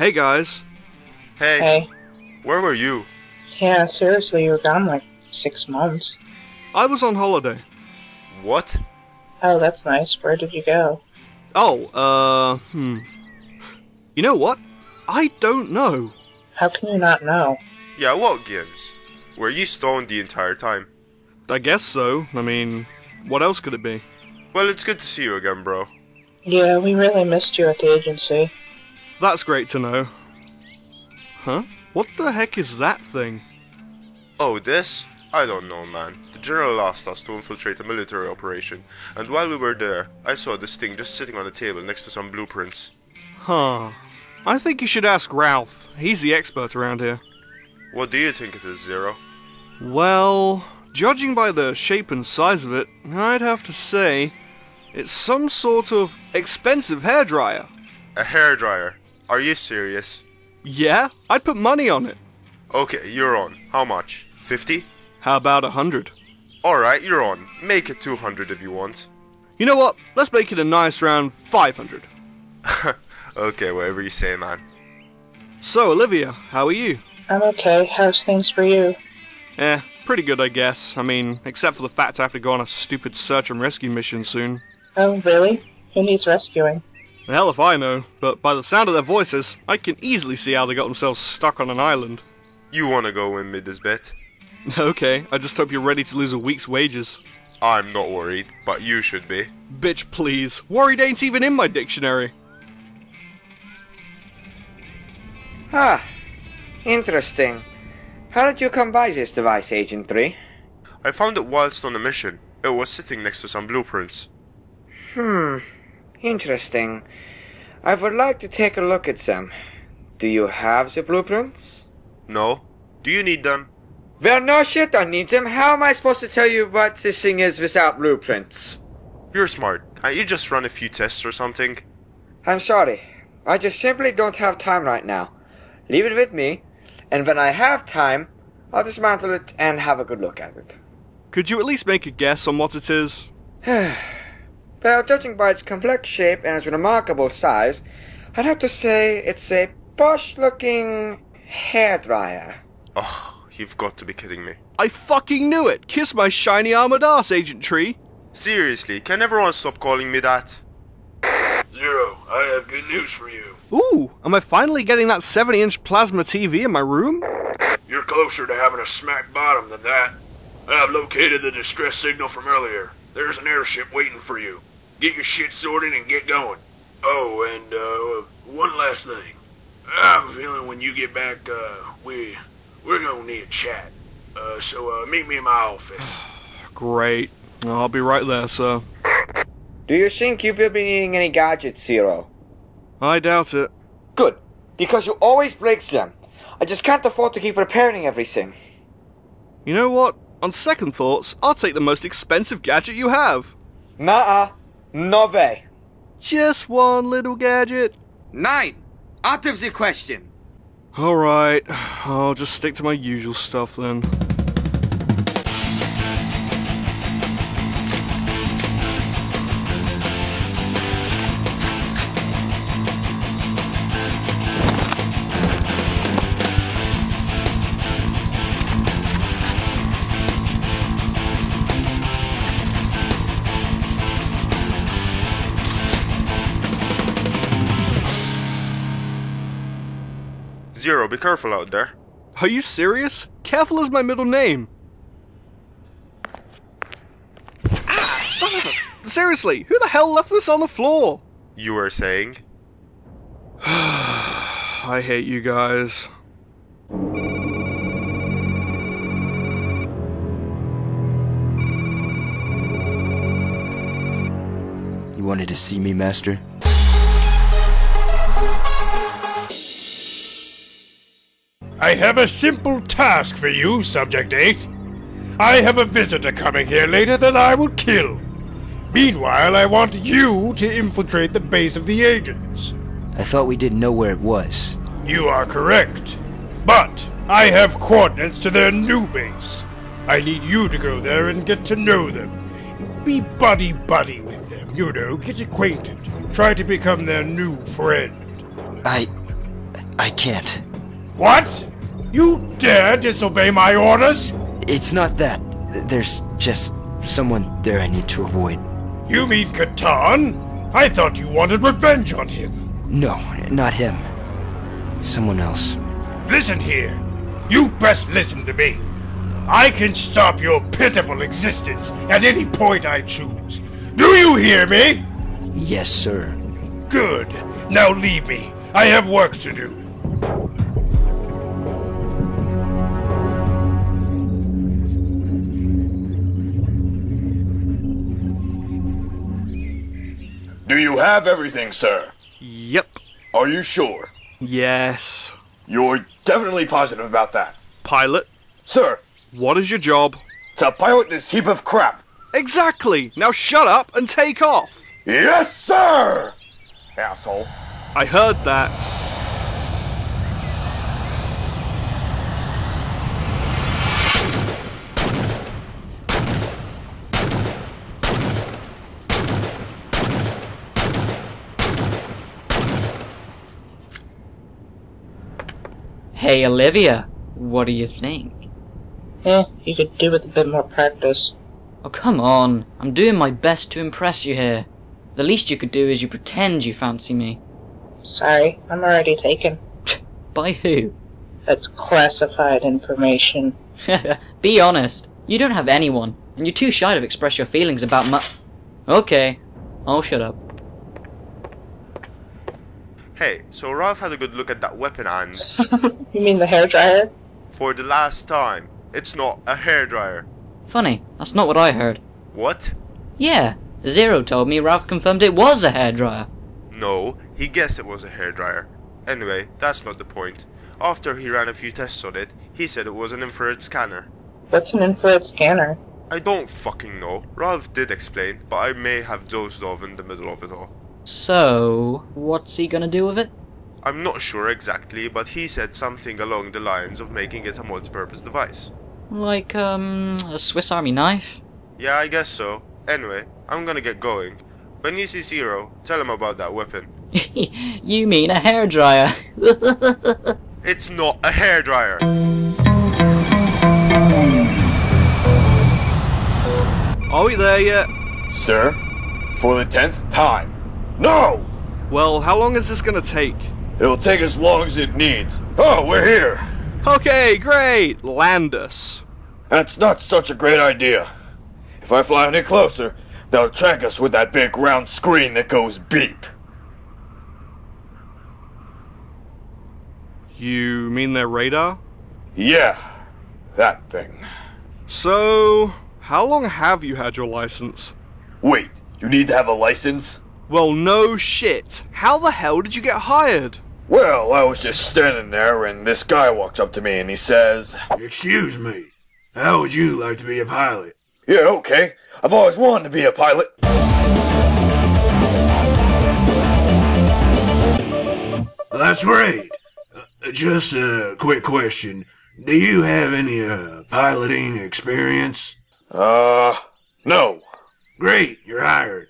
Hey guys. Hey, Hey. where were you? Yeah, seriously, you were gone like six months. I was on holiday. What? Oh, that's nice. Where did you go? Oh, uh, hmm. You know what? I don't know. How can you not know? Yeah, what gives? Were you stoned the entire time? I guess so. I mean, what else could it be? Well, it's good to see you again, bro. Yeah, we really missed you at the agency. That's great to know. Huh? What the heck is that thing? Oh, this? I don't know, man. The general asked us to infiltrate a military operation, and while we were there, I saw this thing just sitting on a table next to some blueprints. Huh. I think you should ask Ralph. He's the expert around here. What do you think it is, Zero? Well, judging by the shape and size of it, I'd have to say it's some sort of expensive hairdryer. A hairdryer. Are you serious? Yeah, I'd put money on it. Okay, you're on. How much? 50? How about a hundred? Alright, you're on. Make it 200 if you want. You know what? Let's make it a nice round 500. Okay, whatever you say, man. So, Olivia, how are you? I'm okay. How's things for you? Eh, pretty good, I guess. I mean, except for the fact I have to go on a stupid search and rescue mission soon. Oh, really? Who needs rescuing? The hell if I know, but by the sound of their voices, I can easily see how they got themselves stuck on an island. You wanna go in mid this bet? okay, I just hope you're ready to lose a week's wages. I'm not worried, but you should be. Bitch, please. Worried ain't even in my dictionary. Ah, interesting. How did you come by this device, Agent 3? I found it whilst on a mission. It was sitting next to some blueprints. Hmm, interesting. I would like to take a look at them. Do you have the blueprints? No? Do you need them? Well, no shit, I need them. How am I supposed to tell you what this thing is without blueprints? You're smart. Can't you just run a few tests or something? I'm sorry. I just simply don't have time right now. Leave it with me, and when I have time, I'll dismantle it and have a good look at it. Could you at least make a guess on what it is? Well, judging by its complex shape and its remarkable size, I'd have to say it's a posh looking hairdryer. Oh, you've got to be kidding me. I fucking knew it! Kiss my shiny armored ass, Agent Tree! Seriously, can everyone stop calling me that? Zero, I have good news for you. Ooh, am I finally getting that 70 inch plasma TV in my room? You're closer to having a smack bottom than that. I have located the distress signal from earlier. There's an airship waiting for you. Get your shit sorted and get going. Oh, and uh, one last thing. I have a feeling when you get back, uh, we we're gonna need a chat. Uh, so uh, meet me in my office. Great. I'll be right there, sir. Do you think you will be needing any gadgets, Zero? I doubt it. Good, because you always break them. I just can't afford to keep repairing everything. You know what? On second thoughts, I'll take the most expensive gadget you have. Nah, no way. Just one little gadget. Nine. Out of the question. Alright, I'll just stick to my usual stuff then. Zero, be careful out there. Are you serious? Careful is my middle name. Ah, son of a... Seriously, who the hell left this on the floor? You were saying? I hate you guys. You wanted to see me, Master? I have a simple task for you, Subject 8. I have a visitor coming here later that I will kill. Meanwhile, I want you to infiltrate the base of the agents. I thought we didn't know where it was. You are correct. But I have coordinates to their new base. I need you to go there and get to know them. Be buddy buddy with them, you know, get acquainted. Try to become their new friend. I. I can't. What? You dare disobey my orders? It's not that. There's just someone there I need to avoid. You mean Katan? I thought you wanted revenge on him. No, not him. Someone else. Listen here. You best listen to me. I can stop your pitiful existence at any point I choose. Do you hear me? Yes, sir. Good. Now leave me. I have work to do. Do you have everything, sir? Yep. Are you sure? Yes. You're definitely positive about that. Pilot, Sir, what is your job? to pilot this heap of crap. Exactly! Now shut up and take off! Yes, sir! Asshole. I heard that. Hey, Olivia, what do you think? Eh, you could do with a bit more practice. Oh, come on. I'm doing my best to impress you here. The least you could do is you pretend you fancy me. Sorry, I'm already taken. By who? That's classified information. Be honest. You don't have anyone, and you're too shy to express your feelings about my. Okay, I'll shut up. Hey, so Ralph had a good look at that weapon and, You mean the hairdryer? for the last time, it's not a hairdryer. Funny, that's not what I heard. What? Yeah, Zero told me Ralph confirmed it was a hairdryer. No, he guessed it was a hairdryer. Anyway, that's not the point. After he ran a few tests on it, he said it was an infrared scanner. What's an infrared scanner? I don't fucking know. Ralph did explain, but I may have dozed off in the middle of it all. So, what's he gonna do with it? I'm not sure exactly, but he said something along the lines of making it a multi-purpose device. Like, um, a Swiss Army knife? Yeah, I guess so. Anyway, I'm gonna get going. When you see Zero, tell him about that weapon. you mean a hairdryer? It's not a hairdryer! Are we there yet? Sir, for the tenth time. No! Well, how long is this gonna take? It'll take as long as it needs. Oh, we're here! Okay, great! Land us. That's not such a great idea. If I fly any closer, they'll track us with that big round screen that goes beep. You mean their radar? Yeah, that thing. So, how long have you had your license? Wait, you need to have a license? Well, no shit. How the hell did you get hired? Well, I was just standing there and this guy walks up to me and he says, Excuse me. How would you like to be a pilot? Yeah, okay. I've always wanted to be a pilot. That's great. Uh, just a quick question. Do you have any uh, piloting experience? Uh, no. Great, you're hired.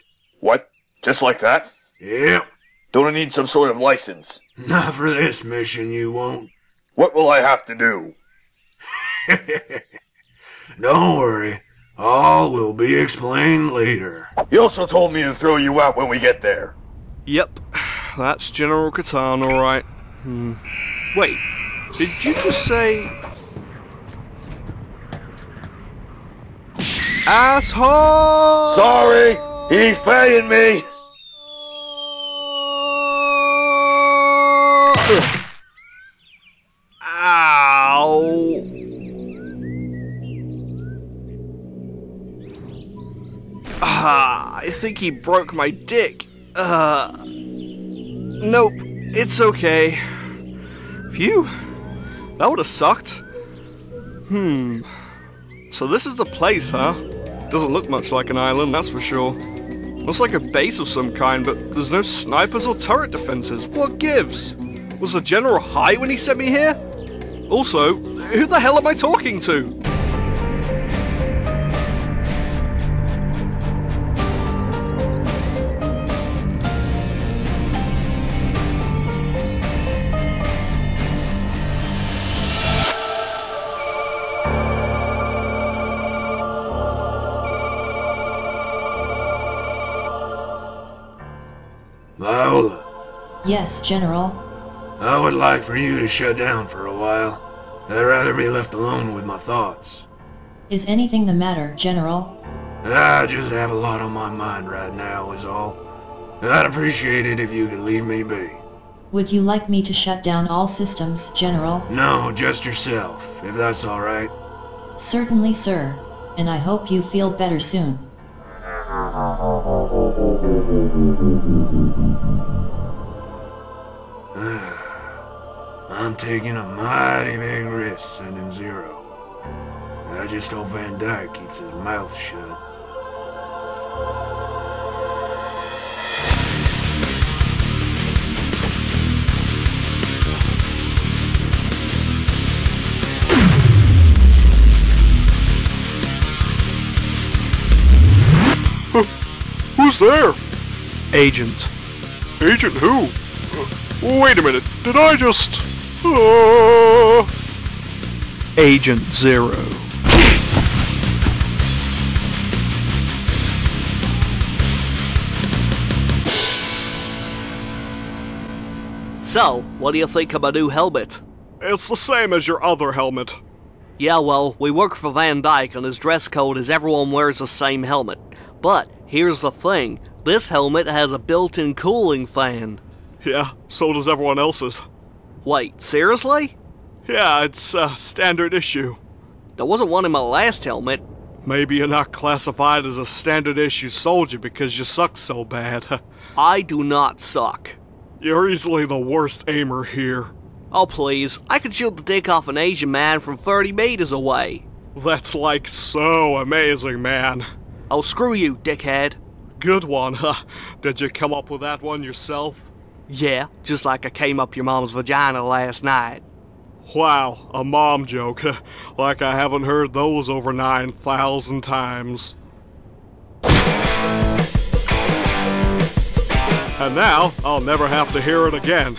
What? Just like that? Yep. Don't I need some sort of license? Not for this mission, you won't. What will I have to do? Don't worry. All will be explained later. He also told me to throw you out when we get there. Yep, that's General Katan, alright. Hmm. Wait, did you just say. Asshole! Sorry, he's paying me. Ow! Ah, I think he broke my dick. Uh. Nope, it's okay. Phew, that would have sucked. Hmm. So this is the place, huh? Doesn't look much like an island, that's for sure. Looks like a base of some kind, but there's no snipers or turret defenses. What gives? Was the general high when he sent me here? Also, who the hell am I talking to? Yes, General. I would like for you to shut down for a while. I'd rather be left alone with my thoughts. Is anything the matter, General? I just have a lot on my mind right now, is all. I'd appreciate it if you could leave me be. Would you like me to shut down all systems, General? No, just yourself, if that's alright. Certainly, sir. And I hope you feel better soon. I'm taking a mighty big risk sending Zero. I just hope Vandike keeps his mouth shut. Who's there? Agent. Agent who? Uh, wait a minute. Did I just. Uh... Agent Zero. So, what do you think of my new helmet? It's the same as your other helmet. Yeah, well, we work for Vandike, and his dress code is everyone wears the same helmet. But here's the thing this helmet has a built in cooling fan. Yeah, so does everyone else's. Wait, seriously? Yeah, it's a standard issue. There wasn't one in my last helmet. Maybe you're not classified as a standard issue soldier because you suck so bad. I do not suck. You're easily the worst aimer here. Oh, please. I could shoot the dick off an Asian man from 30 meters away. That's like so amazing, man. Oh, screw you, dickhead. Good one, huh? Did you come up with that one yourself? Yeah, just like I came up your mom's vagina last night. Wow, a mom joke. like I haven't heard those over 9,000 times. And now, I'll never have to hear it again.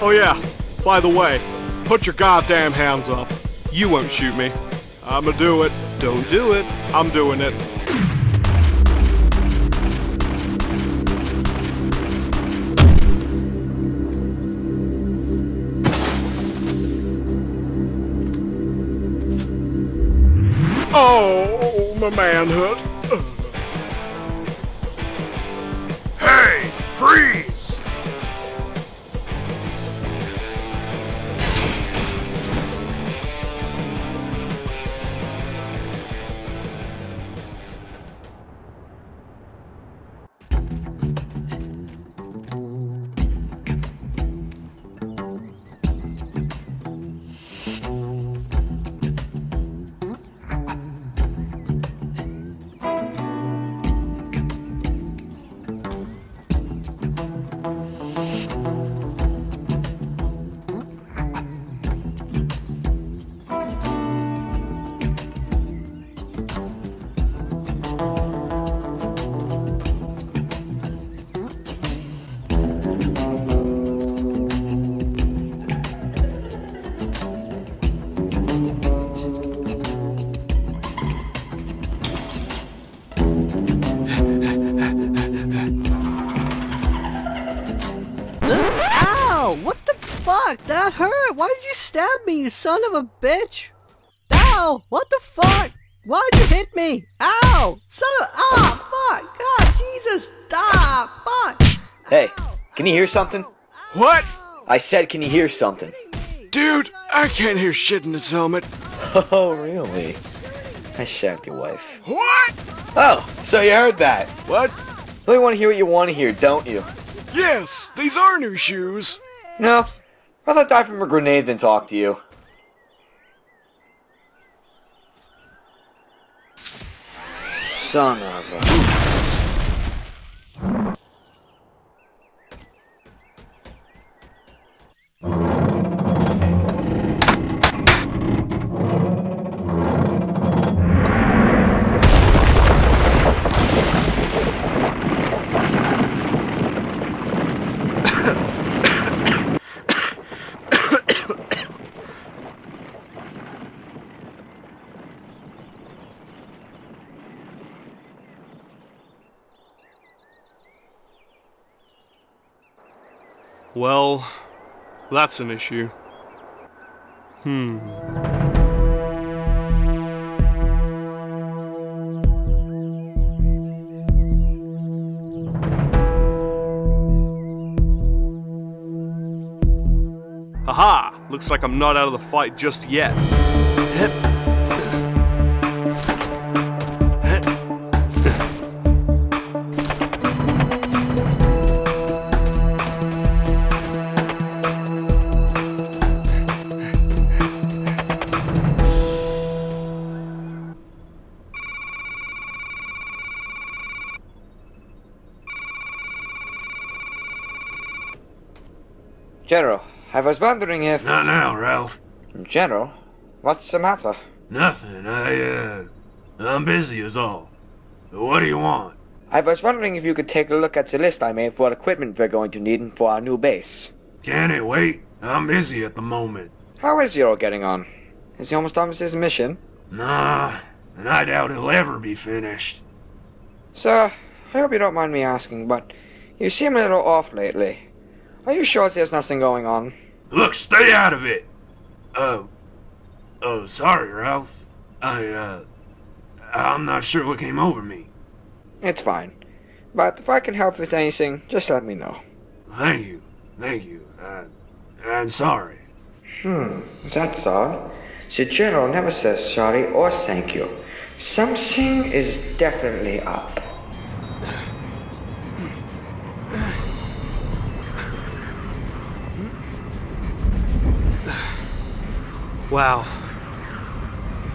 Oh yeah, by the way, put your goddamn hands up. You won't shoot me. I'ma do it. Don't do it. I'm doing it. Oh, my manhood. Fuck? That hurt! Why did you stab me, you son of a bitch? Ow! What the fuck? Why'd you hit me? Ow! Son of Oh, fuck! God, Jesus! Stop! Fuck! Hey, can you hear something? What? I said, can you hear something? Dude, I can't hear shit in this helmet. Oh, really? I shagged your wife. What? Oh, so you heard that. What? Well, you want to hear what you want to hear, don't you? Yes, these are new shoes. No, I'd rather die from a grenade than talk to you. Son of a... Well, that's an issue. Hmm. Haha! Looks like I'm not out of the fight just yet. General, I was wondering if... Not now, Ralph. General, what's the matter? Nothing. I, uh. I'm busy as all. What do you want? I was wondering if you could take a look at the list I made for equipment we're going to need for our new base. Can it wait? I'm busy at the moment. How is Zero getting on? Is he almost done with his mission? Nah, and I doubt it'll ever be finished. Sir, I hope you don't mind me asking, but you seem a little off lately. Are you sure there's nothing going on? Look, stay out of it! Oh. Oh, sorry, Ralph. I, uh. I'm not sure what came over me. It's fine. But if I can help with anything, just let me know. Thank you. Thank you. Uh, I'm sorry. Hmm, that's odd. The General never says sorry or thank you. Something is definitely up. Wow.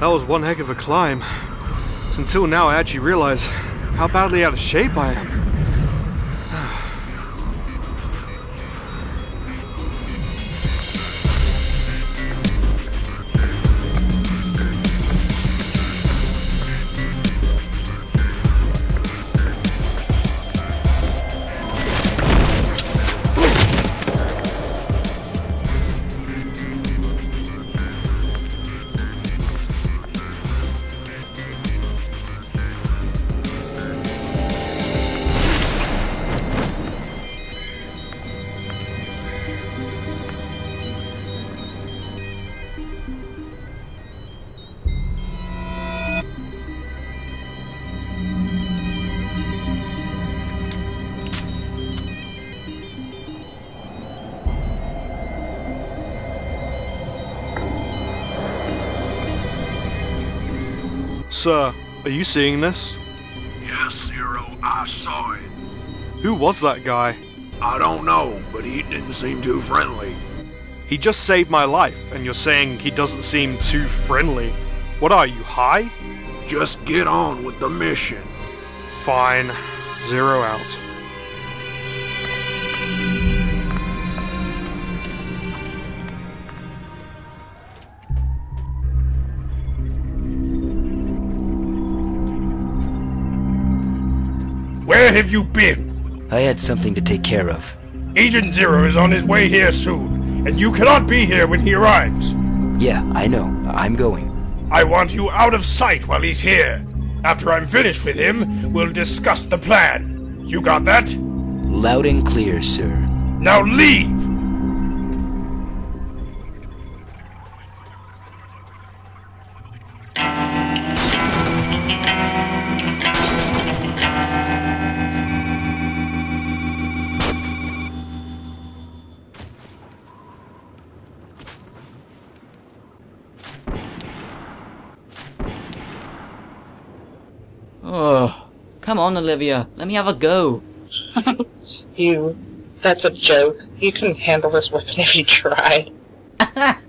That was one heck of a climb. It's until now I actually realize how badly out of shape I am. Sir, uh, are you seeing this? Yes, Zero, I saw it. Who was that guy? I don't know, but he didn't seem too friendly. He just saved my life, and you're saying he doesn't seem too friendly. What are you, high? Just get on with the mission. Fine. Zero out. Where have you been? I had something to take care of. Agent Zero is on his way here soon, and you cannot be here when he arrives. Yeah, I know. I'm going. I want you out of sight while he's here. After I'm finished with him, we'll discuss the plan. You got that? Loud and clear, sir. Now leave! Come on, Olivia. Let me have a go. You. That's a joke. You couldn't handle this weapon if you tried.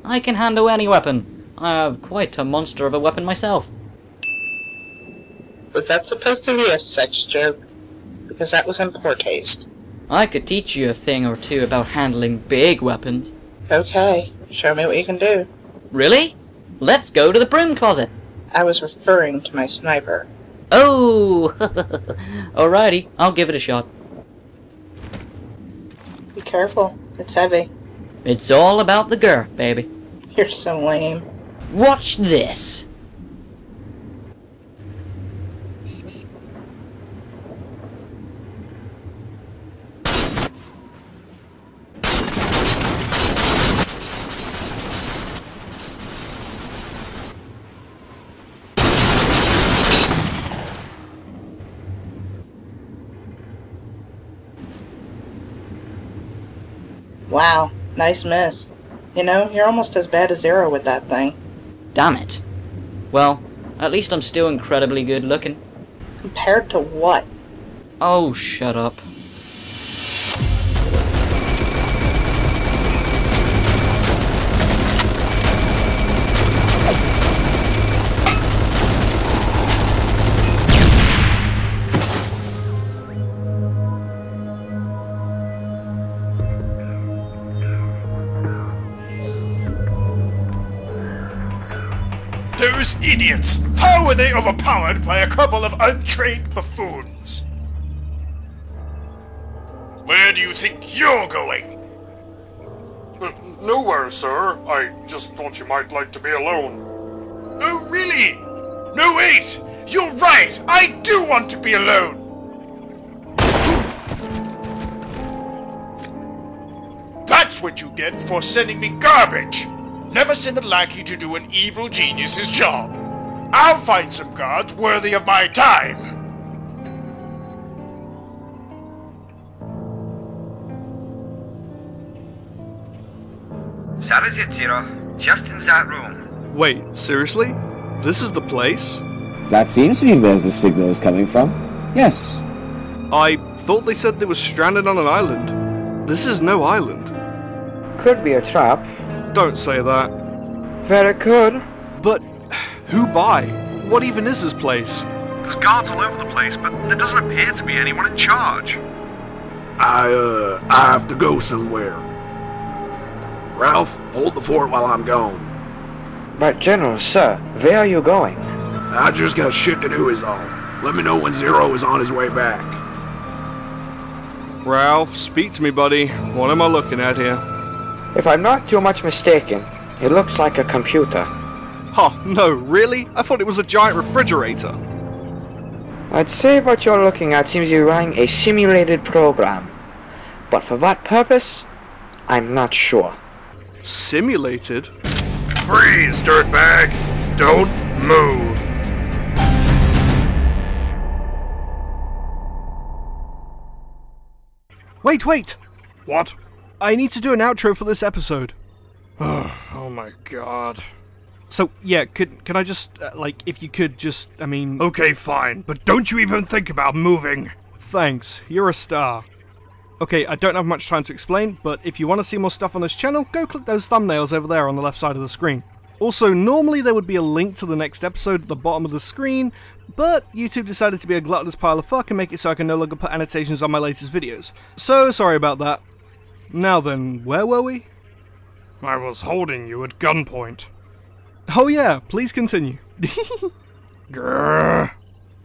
I can handle any weapon. I have quite a monster of a weapon myself. Was that supposed to be a sex joke? Because that was in poor taste. I could teach you a thing or two about handling big weapons. Okay, show me what you can do. Really? Let's go to the broom closet. I was referring to my sniper. Oh! Alrighty, I'll give it a shot. Be careful, it's heavy. It's all about the girth, baby. You're so lame. Watch this. Wow, nice miss. You know, you're almost as bad as Zero with that thing. Damn it. Well, at least I'm still incredibly good looking. Compared to what? Oh, shut up. Idiots! How were they overpowered by a couple of untrained buffoons? Where do you think you're going? Nowhere, sir. I just thought you might like to be alone. Oh, really? No, wait! You're right! I do want to be alone! That's what you get for sending me garbage! Never send a lackey to do an evil genius's job. I'll find some guards worthy of my time. That is it, Zero. Just in that room. Wait, seriously? This is the place? That seems to be where the signal is coming from. Yes. I thought they said they were stranded on an island. This is no island. Could be a trap. Don't say that. Very could. But who by? What even is this place? There's guards all over the place, but there doesn't appear to be anyone in charge. I, uh, I have to go somewhere. Ralph, hold the fort while I'm gone. But, General, sir, where are you going? I just got shit to do is all. Let me know when Zero is on his way back. Ralph, speak to me, buddy. What am I looking at here? If I'm not too much mistaken, it looks like a computer. Huh, no, really? I thought it was a giant refrigerator. I'd say what you're looking at seems you're running a simulated program. But for what purpose? I'm not sure. Simulated? Freeze, dirtbag! Don't move! Wait, wait! What? I need to do an outro for this episode. oh my god. So, yeah, could could I just, uh, like, if you could just, I mean... Okay, fine, but don't you even think about moving. Thanks, you're a star. Okay, I don't have much time to explain, but if you want to see more stuff on this channel, go click those thumbnails over there on the left side of the screen. Also, normally there would be a link to the next episode at the bottom of the screen, but YouTube decided to be a gluttonous pile of fuck and make it so I can no longer put annotations on my latest videos. So, sorry about that. Now then, where were we? I was holding you at gunpoint. Oh yeah, please continue. Grrr.